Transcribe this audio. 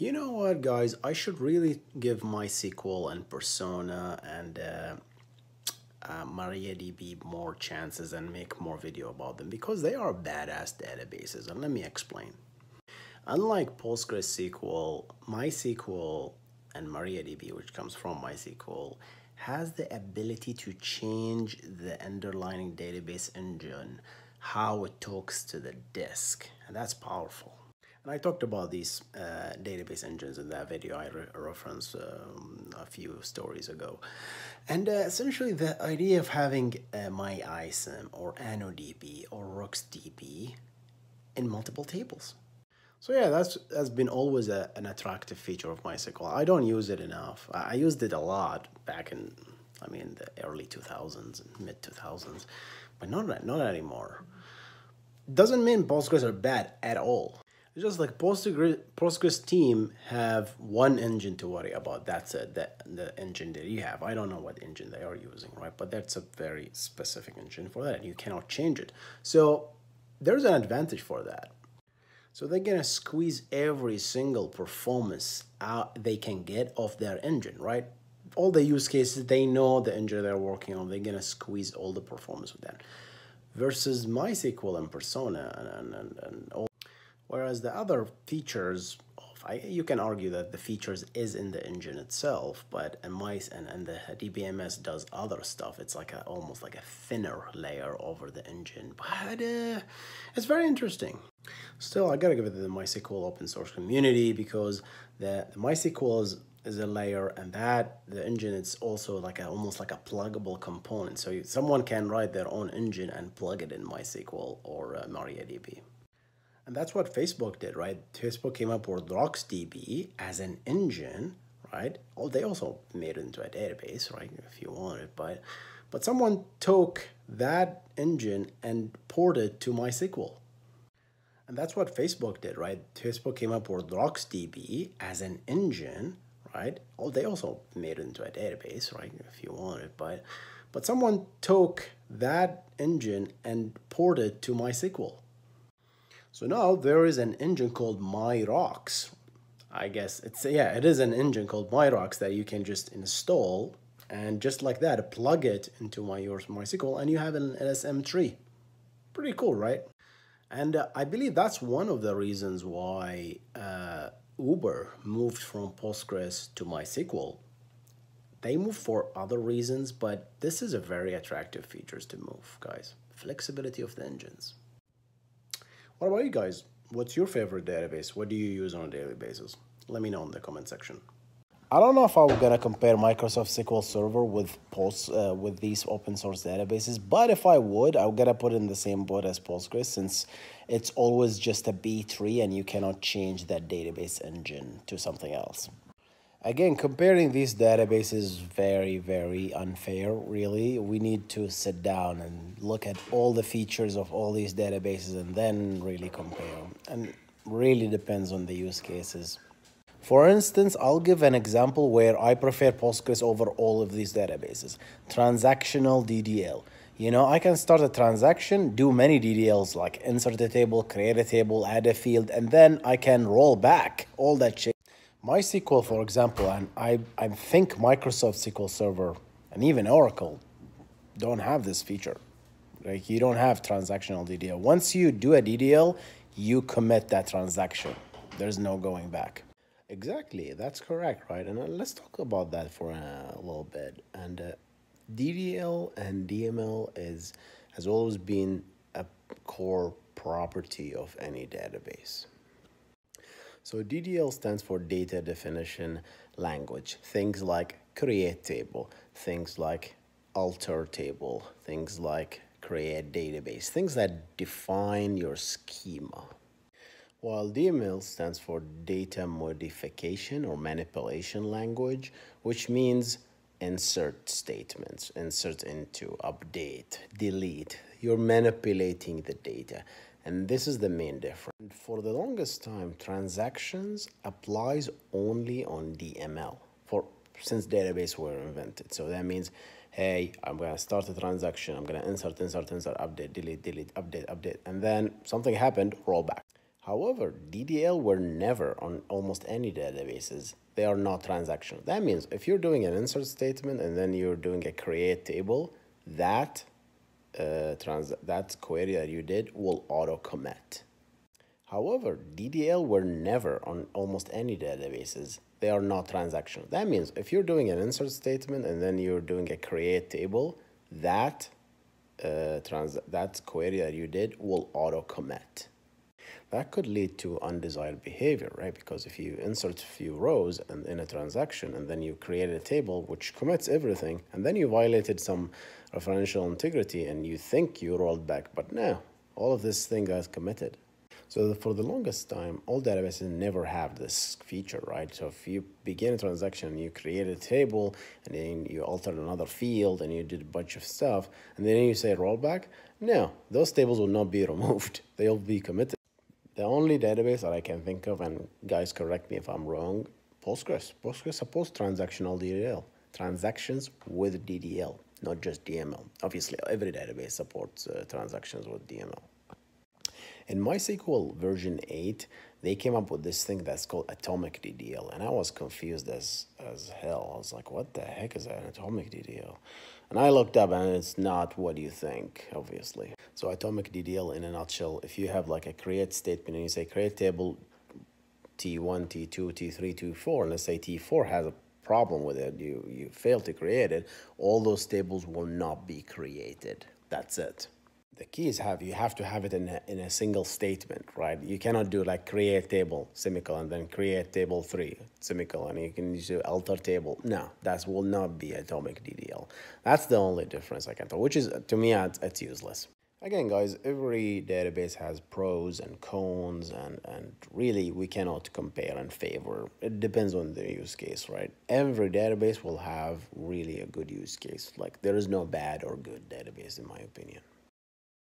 You know what, guys? I should really give MySQL and Percona and uh, uh, MariaDB more chances and make more video about them because they are badass databases. And let me explain. Unlike PostgreSQL, MySQL and MariaDB, which comes from MySQL, has the ability to change the underlying database engine, how it talks to the disk, and that's powerful. And I talked about these uh, database engines in that video I re referenced um, a few stories ago. And uh, essentially the idea of having uh, MyISAM or InnoDB or RocksDB in multiple tables. So yeah, that's has been always a, an attractive feature of MySQL. I don't use it enough. I, I used it a lot back in, I mean, the early 2000s, mid 2000s, but not not anymore. Doesn't mean Postgres are bad at all. Just like Postgres, Postgres team have one engine to worry about. That's it, the, the engine that you have. I don't know what engine they are using, right? But that's a very specific engine for that, you cannot change it. So there's an advantage for that so they're gonna squeeze every single performance out they can get off their engine, right? All the use cases, they know the engine they're working on, they're gonna squeeze all the performance with that. Versus MySQL and Percona and, and, and all. Whereas the other features I, you can argue that the features is in the engine itself, but and mice and, and the DBMS does other stuff. It's like a almost like a thinner layer over the engine, but uh, it's very interesting. Still, I gotta give it to the MySQL open source community because the, the MySQL is, is a layer and that the engine it's also like a almost like a pluggable component. So you, someone can write their own engine and plug it in MySQL or uh, MariaDB. And that's what Facebook did, right? Facebook came up with RocksDB as an engine, right? Oh, they also made it into a database, right? If you want it, but but someone took that engine and ported it to MySQL. And that's what Facebook did, right? Facebook came up with RocksDB as an engine, right? Oh, they also made it into a database, right? If you want it, but but someone took that engine and ported it to MySQL. So now there is an engine called MyRocks. I guess it's, yeah, it is an engine called MyRocks that you can just install and just like that, plug it into my your MySQL and you have an LSM tree. Pretty cool, right? And uh, I believe that's one of the reasons why uh, Uber moved from Postgres to MySQL. They moved for other reasons, but this is a very attractive features to move, guys. Flexibility of the engines. What about you guys? What's your favorite database? What do you use on a daily basis? Let me know in the comment section. I don't know if I'm gonna compare Microsoft SQL Server with Post uh, with these open source databases, but if I would, I'm gonna put in the same boat as Postgres since it's always just a B-tree and you cannot change that database engine to something else. Again, comparing these databases is very, very unfair, really. We need to sit down and look at all the features of all these databases and then really compare. And really depends on the use cases. For instance, I'll give an example where I prefer Postgres over all of these databases. Transactional DDL. You know, I can start a transaction, do many DDLs like insert a table, create a table, add a field, and then I can roll back all that shit MySQL, for example, and I, I think Microsoft SQL Server and even Oracle don't have this feature. Like you don't have transactional DDL. Once you do a DDL, you commit that transaction. There's no going back. Exactly, that's correct, right? And uh, let's talk about that for a, little bit. And uh, DDL and DML is has always been a core property of any database. So DDL stands for Data Definition Language. Things like create table, things like alter table, things like create database, things that define your schema. While DML stands for Data Modification or Manipulation Language, which means insert statements, insert into, update, delete. You're manipulating the data. And this is the main difference. For the longest time, transactions applies only on DML for since database were invented. So that means, hey, I'm gonna start a transaction, I'm gonna insert, insert, insert, update, delete, delete, update, update, and then something happened, roll back. However, DDL were never on almost any databases. They are not transactional. That means if you're doing an insert statement and then you're doing a create table, that uh, trans that query that you did will auto commit. However, DDL were never on almost any databases. They are not transactional. That means if you're doing an insert statement and then you're doing a create table, that uh, trans that query that you did will auto commit. That could lead to undesired behavior, right? Because if you insert a few rows and in a transaction and then you created a table which commits everything and then you violated some referential integrity and you think you rolled back, but no, all of this thing got committed. So for the longest time, all databases never have this feature, right? So if you begin a transaction, you create a table, and then you altered another field, and you did a bunch of stuff, and then you say rollback, no, those tables will not be removed. They'll be committed. The only database that I can think of, and guys correct me if I'm wrong, Postgres. Postgres supports transactional DDL, transactions with DDL, not just DML. Obviously, every database supports uh, transactions with DML. In MySQL version 8, they came up with this thing that's called atomic DDL, and I was confused as, as hell. I was like, what the heck is an atomic DDL? And I looked up, and it's not what you think, obviously. So atomic DDL, in a nutshell, if you have like a create statement and you say create table T1, T2, T3, T4, and let's say T4 has a problem with it, you, you fail to create it, all those tables will not be created. That's it the key is have you have to have it in a, in a single statement, right? You cannot do like create table semicolon and then create table three semicolon. And you can use alter table. No, that will not be atomic DDL. That's the only difference I can tell, which is to me it's, it's useless. Again, guys, every database has pros and cons, and, and really we cannot compare and favor. It depends on the use case, right? Every database will have really a good use case. Like there is no bad or good database in my opinion.